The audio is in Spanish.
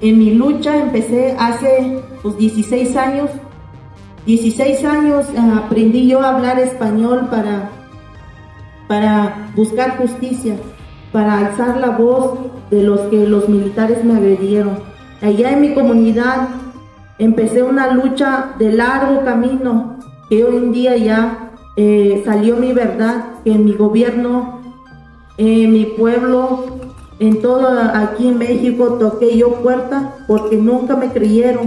empecé hace pues, 16 años. 16 años eh, aprendí yo a hablar español para, para buscar justicia, para alzar la voz de los que los militares me agredieron. Allá en mi comunidad empecé una lucha de largo camino que hoy en día ya eh, salió mi verdad, que en mi gobierno, en mi pueblo, en todo aquí en México toqué yo puerta porque nunca me creyeron.